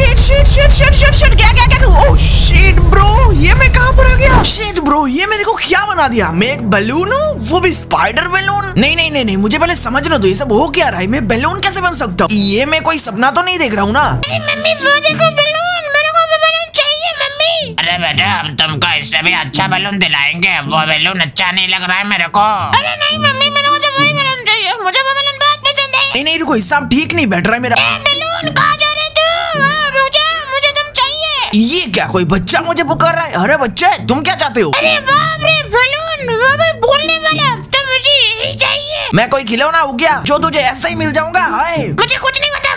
Shit shit shit shit shit shit क्या क्या क्या ओह शिट ब्रो ये मैं कहाँ पर आ गया? शिट ब्रो ये मेरे को क्या बना दिया? मैं एक बलून हूँ वो भी स्पाइडर बलून नहीं नहीं नहीं नहीं मुझे पहले समझना दो ये सब हो क्या रहा है? मैं बलून कैसे बन सकता हूँ? ये मैं कोई सपना तो नहीं देख रहा हूँ ना? मम्मी वो देखो बलून मेरे को भी बलून चाहिए मम्मी। अरे बेटा हम तुमको इससे भी अच्छा बैलून दिलाएँगे वो बैलून अच्छा नहीं लग रहा है मेरे को। अरे नहीं मम्मी मेरे को तो वही बलून चाहिए मुझे वो बलून बहुत पसंद है। नहीं नहीं रुको हिसाब ठीक नहीं बैठ रहा है मेरा। ए, बलून कहाँ क्या? कोई बच्चा मुझे पुकार रहा है? अरे बच्चे तुम क्या चाहते हो? अरे बाप रे बलून बोलने वाला तो मुझे यही चाहिए। मैं कोई खिलौना हो गया जो तुझे ऐसा ही मिल जाऊँगा हाय। मुझे कुछ नहीं पता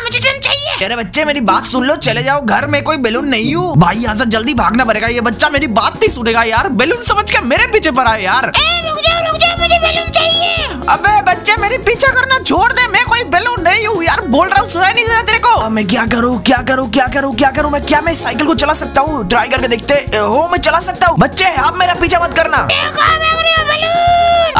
चाहिए अरे बच्चे मेरी बात सुन लो चले जाओ घर में कोई बैलून नहीं हूँ। भाई यहाँ से जल्दी भागना पड़ेगा ये बच्चा मेरी बात नहीं सुनेगा यार। बैलून समझ के मेरे पीछे पड़ा है यार। ए, रुक जाओ रुक जाओ मुझे बलून चाहिए। अबे बच्चे मेरी पीछा करना छोड़ दे मैं कोई बैलून नहीं हूँ यार बोल रहा हूँ सुनाई नहीं दे रहा तेरे को। अब मैं क्या करूँ क्या करूँ क्या करूँ क्या करूँ मैं क्या मैं साइकिल को चला सकता हूँ? ट्राई करके देखते हो मैं चला सकता हूँ। बच्चे आप मेरा पीछा मत करना। कहाँ रहे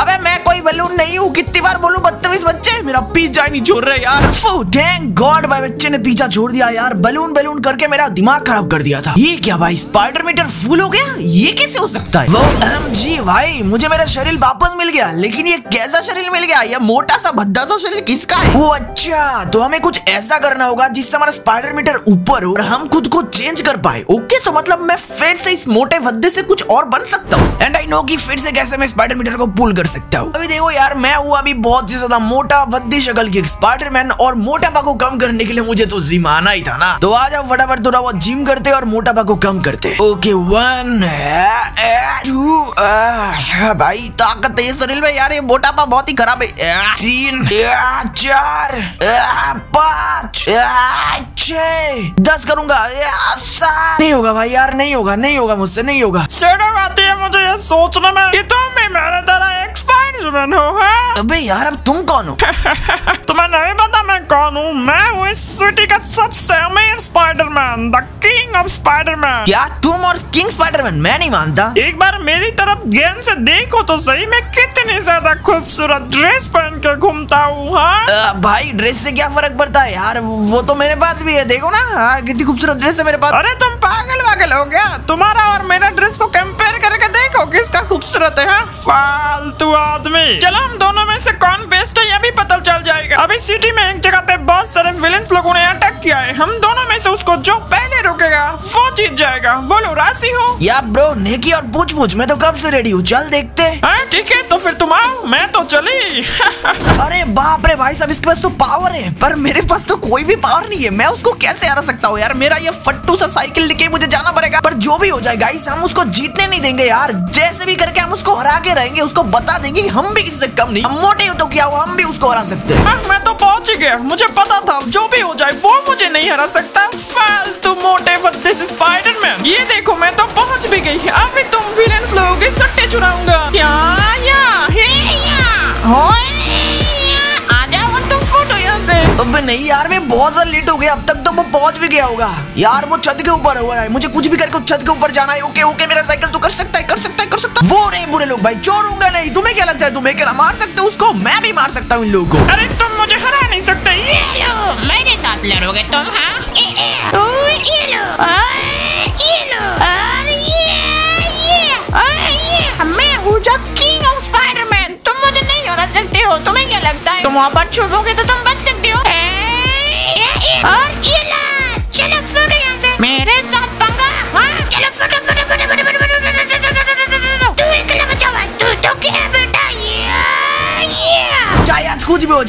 अबे मैं बैलून नहीं हूँ। कितनी बार बोलूँ, बदतमीज बच्चे। मेरा ही नहीं छोड़ रहे यार। थैंक गॉड भाई बच्चे ने पीछा छोड़ दिया यार। बैलून बैलून करके मेरा दिमाग खराब कर दिया था। ये क्या भाई स्पाइडर मीटर फुल हो गया? ये कैसे हो सकता है? वो एम जी भाई, मुझे मेरा शरीर वापस मिल गया, लेकिन ये कैसा शरीर मिल गया? ये मोटा सा, भद्दा सा शरीर किसका है? वो अच्छा तो हमें कुछ ऐसा करना होगा जिससे हमारा स्पाइडर मीटर ऊपर हो और हम खुद को चेंज कर पाए ओके तो मतलब मैं फिर से इस मोटे भद्दे से कुछ और बन सकता हूँ। एंड आई नो की फिर से कैसे मैं स्पाइडर मीटर को पुल कर सकता हूँ। अभी देखो यार मैं हूँ अभी बहुत ही ज़्यादा मोटा भद्दी शक्ल की स्पाइडरमैन और मोटापा को कम करने के लिए मुझे तो जिम आना ही था ना। तो आ जाओ फटाफट थोड़ा बहुत जिम करते और मोटापा को कम करते। ओके वन टू भाई ताकत है शरीर में यार ये मोटापा बहुत ही खराब है। तीन चार पाँच आ, छह दस करूँगा। नहीं होगा भाई यार नहीं होगा नहीं होगा मुझसे नहीं होगा। शर्म आती है मुझे ये सोचने में। कि तुम भी मेरे तरह एक स्पाइडरमैन हो हैं? अबे यार अब तुम कौन हो? तुम्हें नहीं पता मैं कौन हूँ। मैं हूँ इस सिटी का सबसे अमीर Spiderman the king of Spiderman क्या तुम और किंग स्पाइडरमैन मैं नहीं मानता। एक बार मेरी तरफ़ ध्यान से देखो तो सही मैं कितनी ज़्यादा खूबसूरत ड्रेस पहन के घूमता हूँ हाँ? भाई ड्रेस से क्या फ़र्क पड़ता है यार? वो तो मेरे पास भी है देखो ना। हाँ, कितनी खूबसूरत ड्रेस है मेरे पास। अरे तुम पागल वागल हो गया। तुम्हारा और मेरा ड्रेस को कंपेयर करके देखो किसका खूबसूरत, है? फालतू आदमी। चलो, हम दोनों में से कौन बेस्ट है, ये भी पता चल जाएगा। अभी सिटी में एक जगह पे बहुत सारे विलेंस लोगों ने अटैक किया है। हम दोनों में से उसको जो रुकेगा वो जीत जाएगा। बोलो राशि हो? या ब्रो नेकी और पूछ पूछ मैं तो कब से रेडी हूँ? चल देखते हाँ। ठीक है तो फिर तुम आओ मैं तो चली। अरे बाप रे भाई साहब इसके पास तो पावर है पर मेरे पास तो कोई भी पावर नहीं है। मैं उसको कैसे हरा सकता हूँ यार? मेरा ये फट्टू सा साइकिल लेके मुझे जाना पड़ेगा पर जो भी हो जाए गाइस हम उसको जीतने नहीं देंगे यार। जैसे भी करके हम उसको हरा के रहेंगे उसको बता देंगे हम भी किसी से कम नहीं हम मोटे हो तो क्या हुआ हम भी उसको हरा सकते हैं। हाँ, मैं तो ही गया मुझे पता था, जो भी हो जाए, वो मुझे नहीं हरा सकता। फालतू मोटे बद्दे से स्पाइडरमैन ये देखो, मैं तो पहुँच भी गई अभी तुम विलेंस लोगों के सट्टे चुराऊँगा। क्या? या? हे या? होए या? नहीं यार, मैं बहुत ज़्यादा लेट हो गया। अब तक तो वो पहुँच भी गया होगा। यार, वो छत के ऊपर हुआ है। मुझे कुछ भी करके छत के ऊपर जाना है। ओके ओके मेरा साइकिल तो कर सकता बुरे लोग भाई चोरूँगा नहीं। तुम्हें क्या लगता है तुम अकेला मार सकते हो उसको? मैं भी मार सकता हूँ इन लोगों को। अरे तुम मुझे हरा नहीं सकते। ये लो मेरे साथ लड़ोगे तुम हाँ? ए, ए, ओ, ये लो ये लो और ये ये ओए, ये। मैं हूँ जो किंग ऑफ़ स्पाइडरमैन तुम मुझे नहीं हरा सकते हो तुम्हें क्या लगता है? तुम वहाँ पर छुपोगे तो तुम बच सकते हो।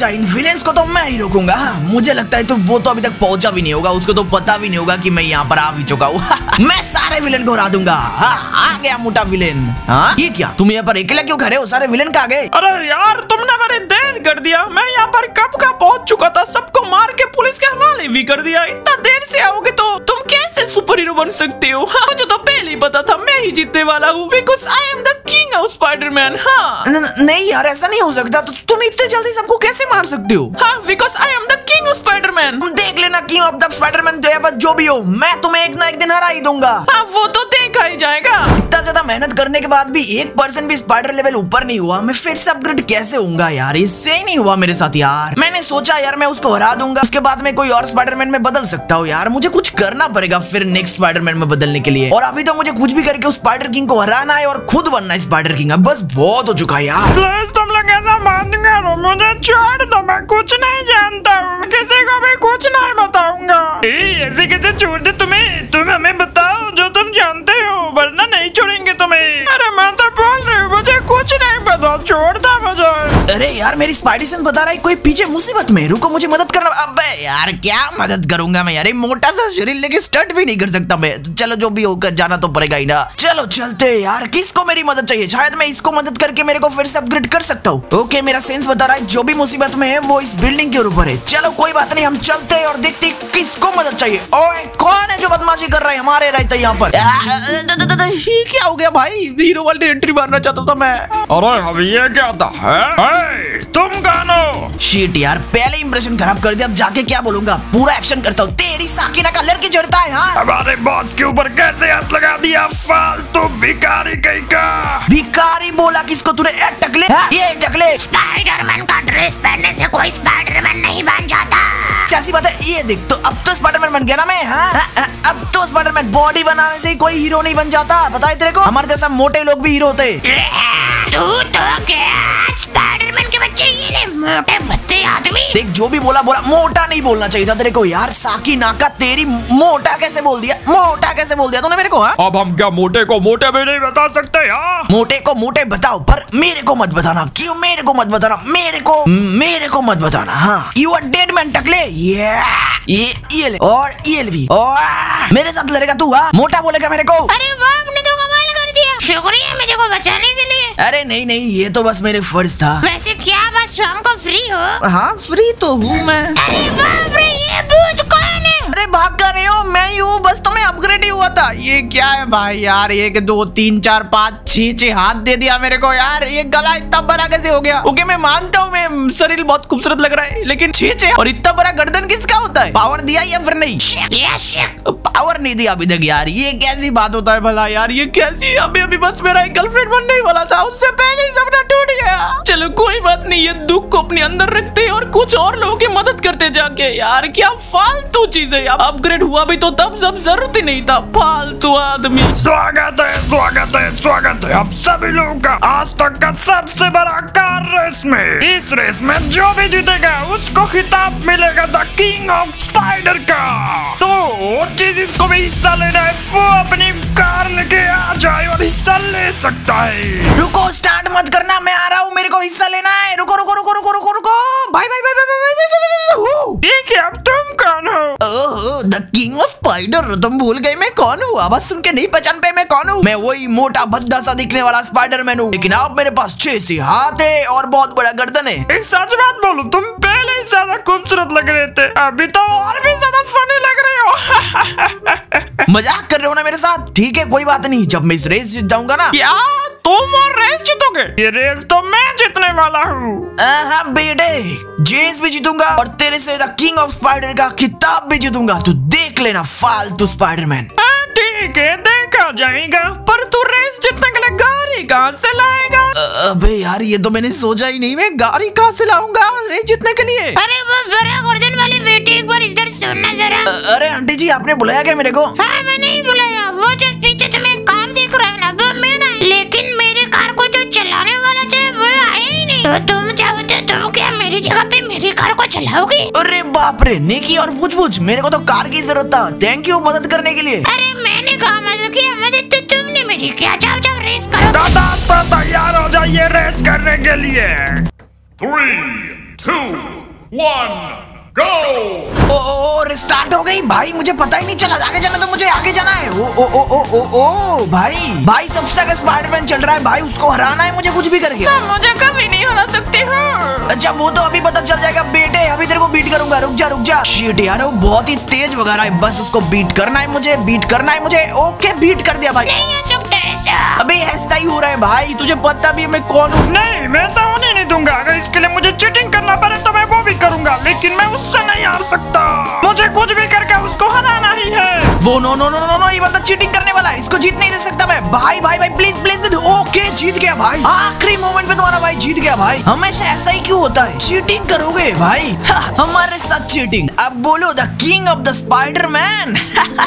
हो जाए इन विलेंस को तो मैं ही रोकूँगा। हाँ, मुझे लगता है तो वो तो अभी तक पहुँचा भी नहीं होगा। उसको तो पता भी नहीं होगा कि मैं यहाँ पर आ भी चुका हूँ। मैं सारे विलेन को हरा दूँगा। हाँ, आ गया मोटा विलेन हाँ ये क्या? तुम यहाँ पर अकेला क्यों खड़े हो सारे विलेन कहाँ गए? अरे यार तुमने बड़ी देर कर दिया। मैं यहाँ पर कब का पहुँच चुका था? सबको मार के पुलिस के हवाले भी कर दिया। इतना देर से आओगे तो तुम कैसे सुपर हीरो बन सकते हो? हाँ, मुझे तो पहले ही पता था मैं ही जीतने वाला हूँ because I am the king of Spiderman हाँ। नहीं यार ऐसा नहीं हो सकता तो तुम इतने जल्दी सबको कैसे मार सकते हो? हाँ because I am the king of Spiderman देख लेना किंग ऑफ़ द स्पाइडरमैन जो जो भी हो मैं तुम्हें एक ना एक दिन हरा ही दूँगा। हाँ वो तो ही जाएगा। इतना ज़्यादा मेहनत करने के बाद भी एक परसेंट भी स्पाइडर लेवल ऊपर नहीं हुआ। मैं फिर से अपग्रेड कैसे होऊँगा यार? इससे ही नहीं हुआ मेरे साथ यार। मैंने सोचा यार मैं उसको हरा दूँगा। उसके बाद में कोई और स्पाइडरमैन में बदल सकता हूँ यार। मुझे कुछ करना पड़ेगा फिर नेक्स्ट स्पाइडरमैन में बदलने के लिए। और अभी तो मुझे कुछ भी करके उस स्पाइडर किंग को हराना है और खुद बनना है स्पाइडर किंग अब बस बहुत हो चुका है यार। प्लीज़ तुम लोग ऐसा मत करो। मुझे छोड़ दो। मैं कुछ नहीं जानता हूँ। किसी को भी कुछ नहीं बताऊँगा। ऐसे कैसे छोड़ दे तुम्हें तुम हमें बताओ नहीं पता छोड़ दो मुझे अरे यार, मेरी स्पाइडी सेंस बता रहा है, कोई पीछे मुसीबत में रुको, मुझे मदद करना। अबे यार, क्या मदद करूँगा मैं यार? मोटा सा शरीर लेके स्टंट भी नहीं कर सकता मैं। चलो, जो भी होकर जाना तो पड़ेगा ही ना। चलो, चलते यार। किसको मेरी मदद चाहिए? शायद मैं इसको मदद करके मेरे को फिर से अपग्रेड कर सकता हूँ। ओके मेरा सेंस बता रहा है, जो भी मुसीबत में है, वो इस बिल्डिंग के ऊपर है। चलो, कोई बात नहीं, हम चलते और देखते किसको मदद चाहिए। ओए, कौन है जो बदमाशी कर रहा है? हमारे रहते यहाँ पर। क्या हो गया भाई? हीरो वाली एंट्री मारना चाहता था मैं। अरे, अब ये क्या था? है? तुम गानो। शीट यार पहले इंप्रेशन खराब कर दिया अब जाके क्या बोलूँगा? पूरा एक्शन करता हूँ। तेरी साकिना का लड़की चढ़ता है हाँ। हमारे बॉस के ऊपर कैसे हाथ लगा दिया? फालतू भिखारी कहीं का? भिखारी बोला किसको तूने? ए, टकले हाँ, ये टकले। स्पाइडरमैन का ड्रेस पहनने से कोई स्पाइडरमैन नहीं बन जाता। कैसी बात है? ये देख तो अब तो स्पाइडरमैन बन गया ना मैं हाँ? हाँ, हाँ, अब तो स्पाइडरमैन बॉडी बनाने से ही कोई हीरो नहीं बन जाता। पता है तेरे को? हमारे जैसा मोटे लोग भी हीरो होते। तू तो क्या? स्पाइडरमैन के बच्चे ये ले मोटे बच्चे आदमी। देख जो भी बोला बोला मोटा नहीं बोलना चाहिए था तेरे को यार। साकी नाका तेरी मोटा कैसे बोल दिया? मोटा कैसे बोल दिया तूने मेरे को हाँ? अब हम क्या मोटे को मोटे भी नहीं बता सकते हाँ? मोटे को मोटे बताओ पर मेरे को मत बताना। क्यों मेरे को मत बताना? मेरे को मेरे को मत बताना हाँ। यू आर डेड मैन टकले। ये ये ये ले और ये ले भी और मेरे साथ लड़ेगा तू हाँ? मोटा बोलेगा मेरे को। अरे वाह शुक्रिया मेरे को बचाने के लिए। अरे नहीं नहीं ये तो बस मेरे फ़र्ज़ था। वैसे क्या बस शाम को फ्री हो? हाँ फ्री तो हूँ मैं। अरे बाप रे ये भूत कौन अरे भाग कर रहे हो, मैं ही हूँ, बस तुम्हें अपग्रेड ही हुआ था। ये क्या है भाई यार, एक, दो, तीन, चार, पाँच, छह छह हाथ दे दिया मेरे को यार। ये गला इतना बड़ा कैसे हो गया? ओके, मैं मानता हूँ, मैं, शरीर बहुत खूबसूरत लग रहा है, लेकिन छह छह और इतना बड़ा गर्दन किसका होता है? पावर दिया या फिर नहीं? पावर नहीं दिया अभी तक यार, ये कैसी बात होता है भला यार, ये कैसी अभी अभी बस मेरा एक गर्लफ्रेंड बनने ही वाला था, उससे पहले सपना टूट गया। चलो, कोई बात नहीं, ये दुख को अपने अंदर रखते और कुछ और लोगों की मदद करते जाके। यार, क्या फालतू चीज़ है यार अपग्रेड हुआ भी तो तब सब ज़रूरत ही नहीं था। फालतू आदमी। स्वागत है स्वागत है स्वागत है। आप सभी लोगों का आज तक का सबसे बड़ा कार रेस में इस रेस में जो भी जीतेगा उसको खिताब मिलेगा द किंग ऑफ़ स्पाइडर का तो जिस जिसको भी हिस्सा लेना है वो अपनी कार लेके आ जाए और हिस्सा ले सकता है। रुको स्टार्ट मत करना मैं आ रहा हूँ मेरे को हिस्सा लेना है। रुको रुको रुको रुको रुको। तुम भूल गए मैं कौन हूँ? आवाज़ सुन के नहीं पहचान पे मैं कौन हूँ? मैं वही मोटा भद्दा सा दिखने वाला स्पाइडर मैन हूँ। लेकिन आप मेरे पास छह सी हाथ है और बहुत बड़ा गर्दन है। एक सच बात बोलो तुम पहले ही ज़्यादा खूबसूरत लग रहे थे अभी तो और भी ज़्यादा फनी लग रहे हो। मज़ाक कर रहे हो ना मेरे साथ? ठीक है कोई बात नहीं। जब मैं इस रेस जीत जाऊँगा ना क्या? तुम और रेस जीतोगे। ये रेस तो मैं जीतने वाला हूँ। हाँ बेटे जेस भी जीतूँगा और तेरे से द किंग ऑफ़ स्पाइडर का खिताब भी जीतूँगा। तू देख लेना फालतू स्पाइडरमैन। हाँ, ठीक है देखा जाएगा पर तू रेस जीतने के लिए गाड़ी कहाँ से लाएगा? अबे यार ये तो मैंने सोचा ही नहीं मैं गाड़ी कहाँ से लाऊँगा रेस जीतने के लिए? अरे वो बड़ा गर्दन वाली बेटी एक बार इधर सुनना जरा। अरे आंटी जी आपने बुलाया क्या मेरे को? हाँ मैं नहीं बुलाया चलाने वाला थे वो आया ही नहीं। तो तुम चाहो तो तुम क्या मेरी जगह पे मेरी कार को चलाओगे? अरे बाप रे नेकी और पूछ पूछ मेरे को तो कार की ज़रूरत था। थैंक यू मदद करने के लिए। अरे मैंने कहा मदद किया मदद तो तुमने मेरी क्या जाओ जाओ रेस करो। दादा तो तैयार हो जाइए रेस करने के लिए। Three two, one, go! और स्टार्ट हो गई? भाई मुझे पता ही नहीं चला। आगे जाना तो मुझे आगे जाना है। ओ ओ ओ ओ ओ ओ भाई भाई सबसे आगे स्पाइडरमैन चल रहा है भाई उसको हराना है मुझे कुछ भी करके। मुझे कभी नहीं हरा सकते हो। अच्छा वो तो अभी पता चल जाएगा। बेटे अभी तेरे को बीट करूँगा। रुक जा रुक जा। शिट यार वो बहुत ही तेज वगैरह है। बस उसको बीट करना है मुझे बीट करना है मुझे। ओके बीट कर दिया भाई। अबे ऐसा ही हो रहा है भाई तुझे पता भी है मैं कौन हूँ? नहीं मैं ऐसा होने नहीं दूँगा। अगर इसके लिए मुझे चीटिंग करना पड़े तो मैं वो भी करूँगा लेकिन मैं उससे नहीं हार सकता। मुझे कुछ भी करके उसको हराना ही है। वो no no no no no ये बंदा चीटिंग करने वाला है। इसको जीत नहीं दे सकता मैं। भाई भाई भाई प्लीज़ प्लीज़ ओके जीत गया भाई। आखिरी मोमेंट पे तुम्हारा भाई जीत गया भाई। हमेशा ऐसा ही क्यों होता है? चीटिंग करोगे भाई? हमारे साथ चीटिंग अब बोलो the king of the Spiderman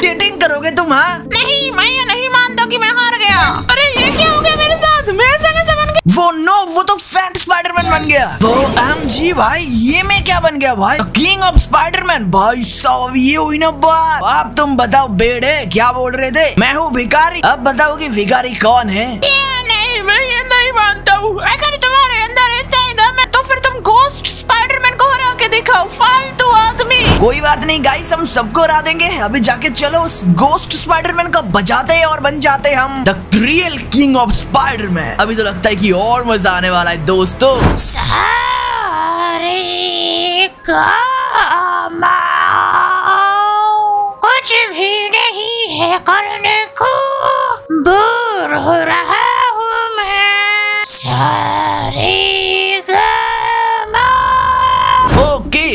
cheating करोगे तुम हाँ? नहीं, मैं नहीं मानता की मैं हार गया। अरे, ये क्या हो गया मेरे साथ? मैं कैसे बन वो नो वो तो फैट स्पाइडरमैन बन गया। वो एम जी भाई, ये मैं क्या बन गया भाई? किंग ऑफ़ स्पाइडरमैन भाई साहब, ये हुई ना बात। अब तुम बताओ, बेड़े क्या बोल रहे थे? मैं हूँ भिखारी। अब बताओ कि भिखारी कौन है? अगर तुम्हारे अंदर इतना ही दम है तो फिर तुम गोस्ट स्पाइडरमैन को हरा के दिखाओ। फालतू कोई बात नहीं गाइस हम सबको हरा देंगे। अभी जाके चलो, उस गोस्ट स्पाइडरमैन को बजाते हैं और बन जाते हम। The real king of Spiderman अभी तो लगता है कि और मज़ा आने वाला है, दोस्तों। सारे कुछ भी नहीं है करने को। बोर हो रहा हूँ मैं। सारे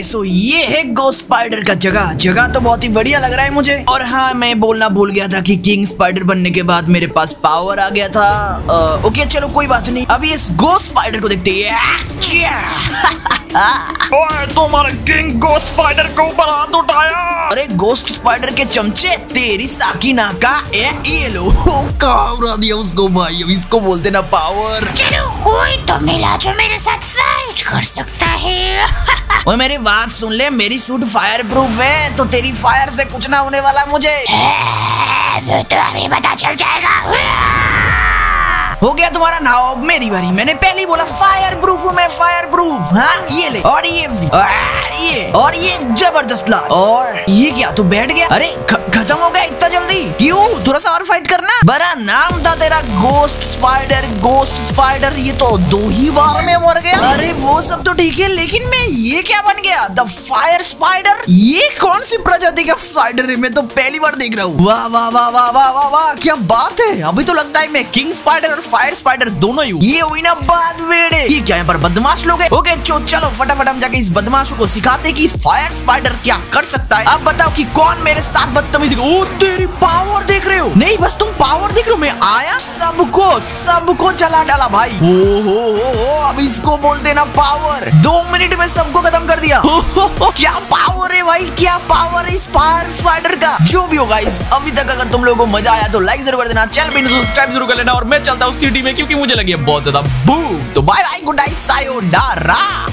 सो ये है गोस्ट स्पाइडर का जगह। जगह तो बहुत ही बढ़िया लग रहा है मुझे। और हाँ मैं बोलना भूल गया था कि किंग स्पाइडर बनने के बाद मेरे पास पावर आ गया था। आ, ओके चलो कोई बात नहीं। अभी इस गो स्पाइडर को देखते हैं। ओए तुम्हारे किंग गो स्पाइडर को ऊपर हाथ उठाया। अरे गोस्ट स्पाइडर के चमचे तेरी साकी नाका ए ये लो। कहाँ उड़ा दिया उसको भाई अब इसको बोलते ना पावर चलो कोई तो मिला जो मेरे साथ फाइट कर सकता है। और मेरी बात सुन ले मेरी सूट फायर प्रूफ है तो तेरी फायर से कुछ ना होने वाला मुझे। वो तो अभी पता चल जाएगा। हो गया तुम्हारा नाव। मेरी बारी। मैंने पहले बोला फायर प्रूफ हूँ मैं फायर प्रूफ हाँ ये ले। और ये ये। और ये ज़बरदस्त ला और ये क्या? तू बैठ गया। अरे खत्म हो गया इतना जल्दी? क्यों? थोड़ा सा और फाइट करना। बड़ा नाम था तेरा गोस्ट स्पाइडर गोस्ट स्पाइडर ये तो दो ही बार में मर गया। अरे, वो सब तो ठीक है, लेकिन मैं ये क्या बन गया? द फायर स्पाइडर ये कौन सी प्रजाति का स्पाइडर है? मैं तो पहली बार देख रहा हूँ। वाह वाह वाह वाह वाह वाह वाह, क्या बात है। अभी तो लगता है मैं किंग स्पाइडर और फायर स्पाइडर दोनों ही ये हुई ना बात वेड़े। ये क्या यहाँ पर बदमाश लोग हैं? ओके, चो, चलो, फटाफट हम जाके इस बदमाशों को सिखाते कि इस फायर स्पाइडर क्या कर सकता है। अब बताओ कि कौन मेरे साथ बदतमीजी ओ तेरी पावर देख रहे हो? नहीं, बस तुम पावर देख रहे हो। मैं आया सबको सबको जला डाला भाई। ओ, हो हो अब इसको बोल देना पावर दो मिनट में सबको खत्म कर दिया। क्या पावर है भाई? क्या पावर है इस फायर स्पाइडर का? जो भी हो गाइस अभी तक अगर तुम लोगों को मज़ा आया तो लाइक ज़रूर कर देना। चैनल पे सब्सक्राइब ज़रूर कर लेना और मैं चलता हूँ। सिटी में, क्योंकि मुझे लगी है बहुत ज़्यादा भूख तो bye bye good night sayonara